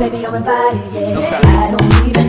baby, I'm invited, yeah. I don't need it.